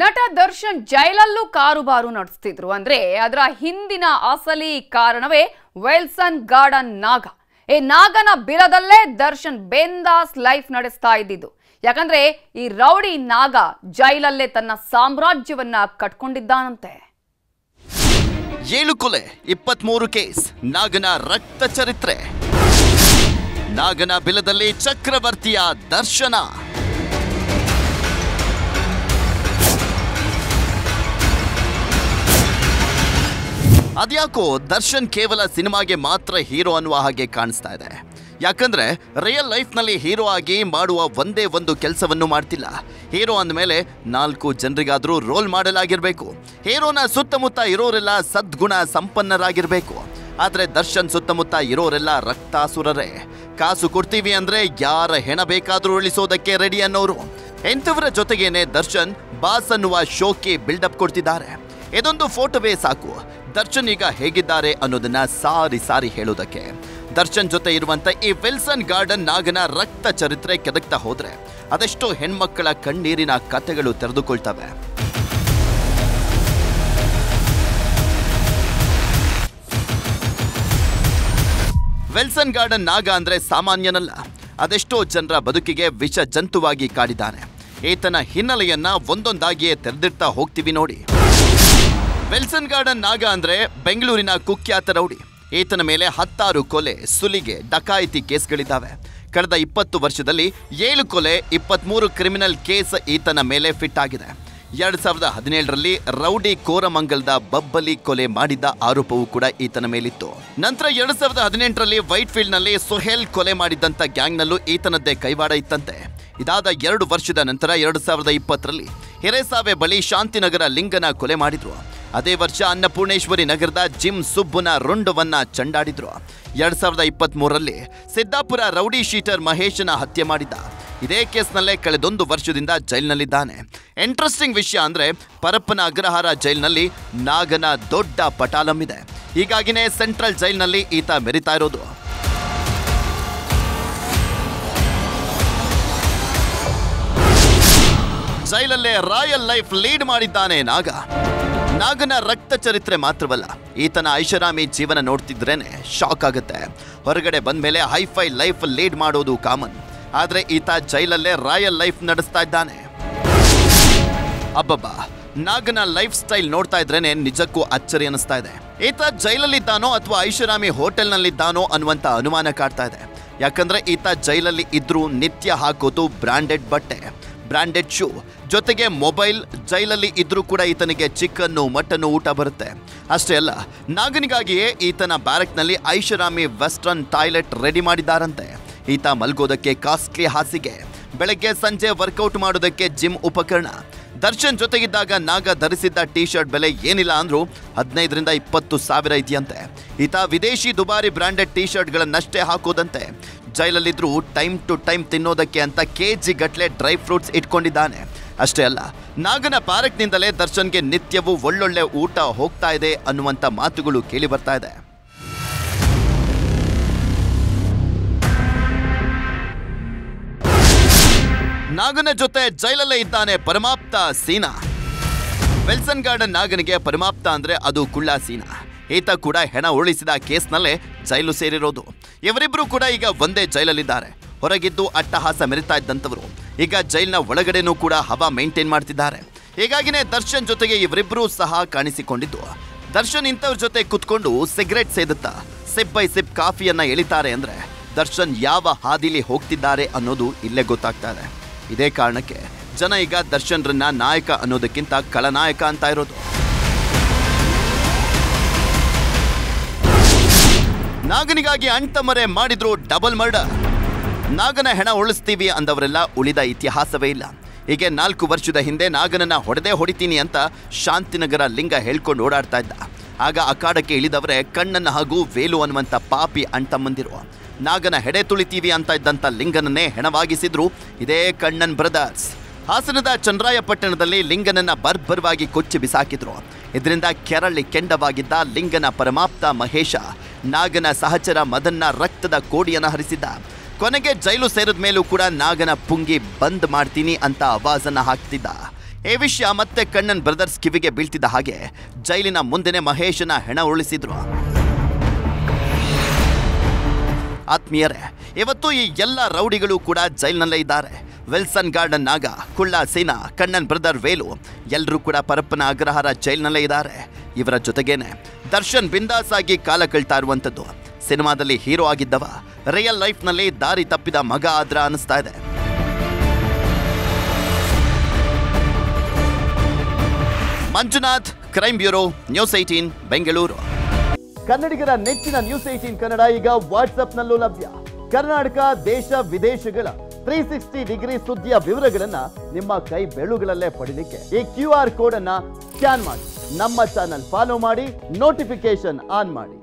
ನಟ ದರ್ಶನ್ ಜೈಲಲ್ಲೂ ಕಾರುಬಾರು ನಡೆಸ್ತಿದ್ರು. ಅಂದ್ರೆ ಅದರ ಹಿಂದಿನ ಅಸಲಿ ಕಾರಣವೇ ವೆಲ್ಸನ್ ಗಾರ್ಡನ್ ನಾಗ. ಈ ನಾಗನ ಬಿಲದಲ್ಲೇ ದರ್ಶನ್ ಬೆಂದಾಸ್ ಲೈಫ್ ನಡೆಸ್ತಾ ಇದ್ದಿದ್ದು. ಯಾಕಂದ್ರೆ ಈ ರೌಡಿ ನಾಗ ಜೈಲಲ್ಲೇ ತನ್ನ ಸಾಮ್ರಾಜ್ಯವನ್ನ ಕಟ್ಕೊಂಡಿದ್ದಾನಂತೆ. ಏಳು ಕೊಲೆ, ಇಪ್ಪತ್ಮೂರು ಕೇಸ್, ನಾಗನ ರಕ್ತ ಚರಿತ್ರೆ. ನಾಗನ ಬಿಲದಲ್ಲಿ ಚಕ್ರವರ್ತಿಯ ದರ್ಶನ. ಅದ್ಯಾಕೋ ದರ್ಶನ್ ಕೇವಲ ಸಿನಿಮಾಗೆ ಮಾತ್ರ ಹೀರೋ ಅನ್ನುವ ಹಾಗೆ ಕಾಣಿಸ್ತಾ ಇದೆ. ಯಾಕಂದ್ರೆ ರಿಯಲ್ ಲೈಫ್ನಲ್ಲಿ ಹೀರೋ ಆಗಿ ಮಾಡುವ ಒಂದೇ ಒಂದು ಕೆಲಸವನ್ನು ಮಾಡ್ತಿಲ್ಲ. ಹೀರೋ ಅಂದಮೇಲೆ ನಾಲ್ಕು ಜನರಿಗಾದರೂ ರೋಲ್ ಮಾಡೆಲ್ ಆಗಿರಬೇಕು ಹೀರೋನ ಸುತ್ತಮುತ್ತ ಇರೋರೆಲ್ಲ ಸದ್ಗುಣ ಸಂಪನ್ನರಾಗಿರಬೇಕು. ಆದರೆ ದರ್ಶನ್ ಸುತ್ತಮುತ್ತ ಇರೋರೆಲ್ಲ ರಕ್ತಾಸುರರೇ. ಕಾಸು ಕೊಡ್ತೀವಿ ಅಂದರೆ ಯಾರ ಹೆಣ ಬೇಕಾದರೂ ಉಳಿಸೋದಕ್ಕೆ ರೆಡಿ ಅನ್ನೋರು. ಎಂಥವರ ಜೊತೆಗೇನೆ ದರ್ಶನ್ ಬಾಸ್ ಅನ್ನುವ ಶೋಕ್ಕೆ ಬಿಲ್ಡಪ್ ಕೊಡ್ತಿದ್ದಾರೆ. ಇದೊಂದು ಫೋಟೋವೇ ಸಾಕು. ದರ್ಶನ್ ಈಗ ಹೇಗಿದ್ದಾರೆ ಅನ್ನೋದನ್ನ ಸಾರಿ ಸಾರಿ ಹೇಳೋದಕ್ಕೆ. ದರ್ಶನ್ ಜೊತೆ ಇರುವಂತ ಈ ವಿಲ್ಸನ್ ಗಾರ್ಡನ್ ನಾಗನ ರಕ್ತ ಚರಿತ್ರೆ ಕೆದಕ್ತಾ ಹೋದ್ರೆ ಅದೆಷ್ಟೋ ಹೆಣ್ಮಕ್ಕಳ ಕಣ್ಣೀರಿನ ಕಥೆಗಳು ತೆರೆದುಕೊಳ್ತವೆ. ವೆಲ್ಸನ್ ಗಾರ್ಡನ್ ನಾಗ ಅಂದ್ರೆ ಸಾಮಾನ್ಯನಲ್ಲ. ಅದೆಷ್ಟೋ ಜನರ ಬದುಕಿಗೆ ವಿಷ ಜಂತುವಾಗಿ ಕಾಡಿದ್ದಾನೆ. ಈತನ ಹಿನ್ನೆಲೆಯನ್ನ ಒಂದೊಂದಾಗಿಯೇ ತೆರೆದಿಡ್ತಾ ಹೋಗ್ತೀವಿ ನೋಡಿ. ವೆಲ್ಸನ್ ಗಾರ್ಡನ್ ನಾಗ ಅಂದ್ರೆ ಬೆಂಗಳೂರಿನ ಕುಖ್ಯಾತ ರೌಡಿ. ಈತನ ಮೇಲೆ ಹತ್ತಾರು ಕೊಲೆ, ಸುಲಿಗೆ, ಡಕಾಯಿತಿ ಕೇಸ್ಗಳಿದ್ದಾವೆ. ಕಳೆದ ಇಪ್ಪತ್ತು ವರ್ಷದಲ್ಲಿ ಏಳು ಕೊಲೆ, ಇಪ್ಪತ್ಮೂರು ಕ್ರಿಮಿನಲ್ ಕೇಸ್ ಈತನ ಮೇಲೆ ಫಿಟ್ ಆಗಿದೆ. ಎರಡ್ ಸಾವಿರದ ಹದಿನೇಳರಲ್ಲಿ ರೌಡಿ ಕೋರಮಂಗಲದ ಬಬ್ಬಲಿ ಕೊಲೆ ಮಾಡಿದ್ದ ಆರೋಪವೂ ಕೂಡ ಈತನ ಮೇಲಿತ್ತು. ನಂತರ ಎರಡ್ ಸಾವಿರದ ಹದಿನೆಂಟರಲ್ಲಿ ವೈಟ್ ಫೀಲ್ಡ್ನಲ್ಲಿ ಸುಹೇಲ್ ಕೊಲೆ ಮಾಡಿದ್ದಂಥ ಗ್ಯಾಂಗ್ನಲ್ಲೂ ಈತನದ್ದೇ ಕೈವಾಡ ಇತ್ತಂತೆ. ಇದಾದ ಎರಡು ವರ್ಷದ ನಂತರ ಎರಡು ಸಾವಿರದ ಇಪ್ಪತ್ತರಲ್ಲಿ ಹಿರೇಸಾವೆ ಬಳಿ ಶಾಂತಿನಗರ ಲಿಂಗನ ಕೊಲೆ ಮಾಡಿದ್ರು. ಅದೇ ವರ್ಷ ಅನ್ನಪೂರ್ಣೇಶ್ವರಿ ನಗರದ ಜಿಮ್ ಸುಬ್ಬುನ ರುಂಡವನ್ನ ಚಂಡಾಡಿದ್ರು. ಎರಡ್ ಸಾವಿರದ ಇಪ್ಪತ್ತ್ ಮೂರರಲ್ಲಿ ಸಿದ್ದಾಪುರ ರೌಡಿ ಶೀಟರ್ ಮಹೇಶನ ಹತ್ಯೆ ಮಾಡಿದ್ದ. ಇದೇ ಕೇಸ್ನಲ್ಲೇ ಕಳೆದೊಂದು ವರ್ಷದಿಂದ ಜೈಲಿನಲ್ಲಿದ್ದಾನೆ. ಇಂಟ್ರೆಸ್ಟಿಂಗ್ ವಿಷಯ ಅಂದ್ರೆ ಪರಪ್ಪನ ಅಗ್ರಹಾರ ಜೈಲಿನಲ್ಲಿ ನಾಗನ ದೊಡ್ಡ ಪಟಾಲಂ ಇದೆ ಹೀಗಾಗಿನೇ ಸೆಂಟ್ರಲ್ ಜೈಲಿನಲ್ಲಿ ಈತ ಮೆರಿತಾ ಇರೋದು. ಜೈಲಲ್ಲೇ ರಾಯಲ್ ಲೈಫ್ ಲೀಡ್ ಮಾಡಿದ್ದಾನೆ ನಾಗ. ನಾಗನ ರಕ್ತ ಚರಿತ್ರೆ ಮಾತ್ರವಲ್ಲ, ಈತನ ಐಷಾರಾಮಿ ಜೀವನ ನೋಡ್ತಿದ್ರೇನೆ ಶಾಕ್ ಆಗುತ್ತೆ. ಹೊರಗಡೆ ಬಂದ್ಮೇಲೆ ಹೈಫೈ ಲೈಫ್ ಲೀಡ್ ಮಾಡೋದು ಕಾಮನ್ ಆದ್ರೆ ಈತ ಜೈಲಲ್ಲೇ ರಾಯಲ್ ಲೈಫ್ ನಡೆಸ್ತಾ ಇದ್ದಾನೆ. ಅಬ್ಬಬ್ಬಾ, ನಾಗನ ಲೈಫ್ ಸ್ಟೈಲ್ ನೋಡ್ತಾ ಇದ್ರೇನೆ ನಿಜಕ್ಕೂ ಅಚ್ಚರಿ ಅನಿಸ್ತಾ ಇದೆ. ಈತ ಜೈಲಲ್ಲಿದ್ದಾನೋ ಅಥವಾ ಐಷಾರಾಮಿ ಹೋಟೆಲ್ನಲ್ಲಿದ್ದಾನೋ ಅನ್ನುವಂತ ಅನುಮಾನ ಕಾಡ್ತಾ ಇದೆ. ಯಾಕಂದ್ರೆ ಈತ ಜೈಲಲ್ಲಿ ಇದ್ರೂ ನಿತ್ಯ ಹಾಕೋದು ಬ್ರಾಂಡೆಡ್ ಬಟ್ಟೆ. Branded shoe. ಜೊತೆಗೆ ಮೊಬೈಲ್ ಜೈಲಲ್ಲಿ ಇದ್ರೂ ಕೂಡ ಈತನಿಗೆ ಚಿಕನ್ನು ಮಟನ್ನು ಊಟ ಬರುತ್ತೆ. ಅಷ್ಟೇ ಅಲ್ಲ, ನಾಗನಿಗಾಗಿಯೇ ಈತನ ಬ್ಯಾರಕ್ನಲ್ಲಿ ಐಷಾರಾಮಿ ವೆಸ್ಟರ್ನ್ ಟಾಯ್ಲೆಟ್ ರೆಡಿ ಮಾಡಿದ್ದಾರಂತೆ. ಈತ ಮಲ್ಗೋದಕ್ಕೆ ಕಾಸ್ಟ್ಲಿ ಹಾಸಿಗೆ. ಬೆಳಗ್ಗೆ ಸಂಜೆ ವರ್ಕೌಟ್ ಮಾಡೋದಕ್ಕೆ ಜಿಮ್ ಉಪಕರಣ. ದರ್ಶನ್ ಜೊತೆಗಿದ್ದಾಗ ನಾಗ ಧರಿಸಿದ್ದ ಟಿ ಶರ್ಟ್ ಬೆಲೆ ಏನಿಲ್ಲ ಅಂದ್ರೂ ಹದಿನೈದರಿಂದ ಇಪ್ಪತ್ತು ಸಾವಿರ ಇದೆಯಂತೆ. ಈತ ವಿದೇಶಿ ದುಬಾರಿ ಬ್ರ್ಯಾಂಡೆಡ್ ಟಿ ಶರ್ಟ್ಗಳನ್ನಷ್ಟೇ ಹಾಕೋದಂತೆ. ಜೈಲಲ್ಲಿದ್ರೂ ಟೈಮ್ ಟು ಟೈಮ್ ತಿನ್ನೋದಕ್ಕೆ ಅಂತ ಕೆ ಜಿ ಗಟ್ಲೆ ಡ್ರೈ ಫ್ರೂಟ್ಸ್ ಇಟ್ಕೊಂಡಿದ್ದಾನೆ. ಅಷ್ಟೇ ಅಲ್ಲ, ನಾಗನ ಪಾರಕ್ನಿಂದಲೇ ದರ್ಶನ್ಗೆ ನಿತ್ಯವೂ ಒಳ್ಳೊಳ್ಳೆ ಊಟ ಹೋಗ್ತಾ ಇದೆ ಅನ್ನುವಂಥ ಮಾತುಗಳು ಕೇಳಿ ಬರ್ತಾ ಇದೆ. ನಾಗನ ಜೊತೆ ಜೈಲಲ್ಲೇ ಇದ್ದಾನೆ ಪರಮಾಪ್ತ ಸೀನಾ. ವೆಲ್ಸನ್ ಗಾರ್ಡನ್ ನಾಗನಿಗೆ ಪರಮಾಪ್ತ ಅಂದ್ರೆ ಅದು ಕುಳ್ಳ ಸೀನಾ. ಈತ ಕೂಡ ಹೆಣ ಉರುಳಿಸಿದ ಕೇಸ್ನಲ್ಲೇ ಜೈಲು ಸೇರಿರೋದು. ಇವರಿಬ್ರು ಕೂಡ ಈಗ ಒಂದೇ ಜೈಲಲ್ಲಿದ್ದಾರೆ. ಹೊರಗಿದ್ದು ಅಟ್ಟಹಾಸ ಮೆರಿತಾ ಇದ್ದಂಥವರು. ಈಗ ಜೈಲಿನ ಒಳಗಡೆನೂ ಕೂಡ ಹವಾ ಮೇಂಟೈನ್ ಮಾಡ್ತಿದ್ದಾರೆ. ಹೀಗಾಗಿನೇ ದರ್ಶನ್ ಜೊತೆಗೆ ಇವರಿಬ್ಬರೂ ಸಹ ಕಾಣಿಸಿಕೊಂಡಿದ್ದು. ದರ್ಶನ್ ಇಂಥವ್ರ ಜೊತೆ ಕುತ್ಕೊಂಡು ಸಿಗರೆಟ್ ಸೇದುತ್ತಾ ಸಿಪ್ ಬೈ ಸಿಪ್ ಕಾಫಿಯನ್ನ ಎಳಿತಾರೆ ಅಂದ್ರೆ ದರ್ಶನ್ ಯಾವ ಹಾದಿಲಿ ಹೋಗ್ತಿದ್ದಾರೆ ಅನ್ನೋದು ಇಲ್ಲೇ ಗೊತ್ತಾಗ್ತಾ ಇದೆ. ಇದೇ ಕಾರಣಕ್ಕೆ ಜನ ಈಗ ದರ್ಶನ್ರನ್ನ ನಾಯಕ ಅನ್ನೋದಕ್ಕಿಂತ ಖಳನಾಯಕ ಅಂತ ಇರೋದು. ನಾಗನಿಗಾಗಿ ಅಣ್ತಮರೆ ಮಾಡಿದ್ರು ಡಬಲ್ ಮರ್ಡರ್. ನಾಗನ ಹೆಣ ಉಳಿಸ್ತೀವಿ ಅಂದವರೆಲ್ಲ ಉಳಿದ ಇತಿಹಾಸವೇ ಇಲ್ಲ. ಹೀಗೆ ನಾಲ್ಕು ವರ್ಷದ ಹಿಂದೆ ನಾಗನನ್ನ ಹೊಡೆದೇ ಹೊಡಿತೀನಿ ಅಂತ ಶಾಂತಿನಗರ ಲಿಂಗ ಹೇಳ್ಕೊಂಡು ಓಡಾಡ್ತಾ ಇದ್ದ. ಆಗ ಅಖಾಡಕ್ಕೆ ಇಳಿದವರೇ ಕಣ್ಣನ್ನ ಹಾಗೂ ವೇಲು ಅನ್ನುವಂಥ ಪಾಪಿ ಅಣ್ತಮ್ಮಂದಿರು. ನಾಗನ ಹೆಡೆ ತುಳಿತೀವಿ ಅಂತ ಇದ್ದಂಥ ಲಿಂಗನನ್ನೇ ಹೆಣವಾಗಿಸಿದ್ರು ಇದೇ ಕಣ್ಣನ್ ಬ್ರದರ್ಸ್. ಹಾಸನದ ಚಂದ್ರಾಯಪಟ್ಟಣದಲ್ಲಿ ಲಿಂಗನನ್ನ ಬರ್ಬರವಾಗಿ ಕೊಚ್ಚಿ ಬಿಸಾಕಿದ್ರು. ಇದರಿಂದ ಕೆರಳಿ ಕೆಂಡವಾಗಿದ್ದ ಲಿಂಗನ ಪರಮಾಪ್ತ ಮಹೇಶ, ನಾಗನ ಸಹಚರ ಮದನ್ನ ರಕ್ತದ ಕೋಡಿಯನ್ನು ಹರಿಸಿದ್ದ. ಕೊನೆಗೆ ಜೈಲು ಸೇರಿದ ಮೇಲೂ ಕೂಡ ನಾಗನ ಪುಂಗಿ ಬಂದ್ ಮಾಡ್ತೀನಿ ಅಂತ ಅವಾಜನ್ನ ಹಾಕ್ತಿದ್ದ. ಈ ವಿಷಯ ಮತ್ತೆ ಕಣ್ಣನ್ ಬ್ರದರ್ಸ್ ಕಿವಿಗೆ ಬೀಳ್ತಿದ್ದ ಹಾಗೆ ಜೈಲಿನ ಮುಂದೆನೆ ಮಹೇಶನ ಹೆಣ ಉರುಳಿಸಿದ್ರು. ಆತ್ಮೀಯರೇ, ಇವತ್ತು ಈ ಎಲ್ಲ ರೌಡಿಗಳು ಕೂಡ ಜೈಲಿನಲ್ಲೇ ಇದ್ದಾರೆ. ವಿಲ್ಸನ್ ಗಾರ್ಡನ್ ನಾಗ, ಕುಳ್ಳ ಸೇನಾ, ಕಣ್ಣನ್ ಬ್ರದರ್ ವೇಲು ಎಲ್ಲರೂ ಕೂಡ ಪರಪ್ಪನ ಅಗ್ರಹಾರ ಜೈಲ್ನಲ್ಲೇ ಇದ್ದಾರೆ. ಇವರ ಜೊತೆಗೇನೆ ದರ್ಶನ್ ಬಿಂದಾಸ್ ಆಗಿ ಕಾಲ ಕಳ್ತಾ ಇರುವಂಥದ್ದು. ಸಿನಿಮಾದಲ್ಲಿ ಹೀರೋ ಆಗಿದ್ದವ, ರಿಯಲ್ ಲೈಫ್ನಲ್ಲಿ ದಾರಿ ತಪ್ಪಿದ ಮಗ ಆದ್ರ ಅನಿಸ್ತಾ ಇದೆ. Manjunath, crime bureau, news eighteen Bengaluru. ಕನ್ನಡಿಗರ ನೆಚ್ಚಿನ ನ್ಯೂಸ್ ಏಟೀನ್ ಕನ್ನಡ ಈಗ ವಾಟ್ಸ್ಆಪ್ನಲ್ಲೂ ಲಭ್ಯ. ಕರ್ನಾಟಕ, ದೇಶ, ವಿದೇಶಗಳ ತ್ರೀ ಸಿಕ್ಸ್ಟಿ ಡಿಗ್ರಿ ಸುದ್ದಿಯ ವಿವರಗಳನ್ನ ನಿಮ್ಮ ಕೈ ಬೆಳುಗಳಲ್ಲೇ ಪಡಿಲಿಕ್ಕೆ ಈ ಕ್ಯೂ ಆರ್ ಕೋಡ್ ಅನ್ನ ಸ್ಕ್ಯಾನ್ ಮಾಡಿ. ನಮ್ಮ ಚಾನಲ್ ಫಾಲೋ ಮಾಡಿ ನೋಟಿಫಿಕೇಶನ್ ಆನ್ ಮಾಡಿ.